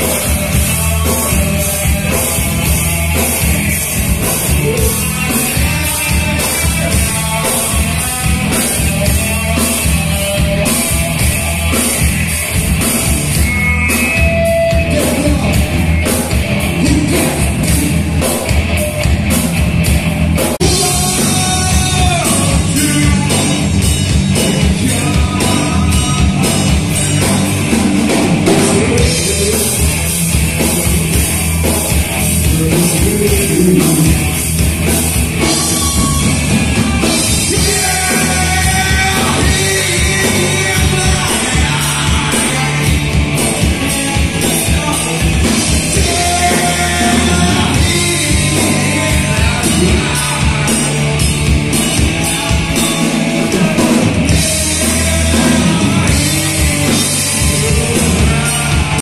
Música you.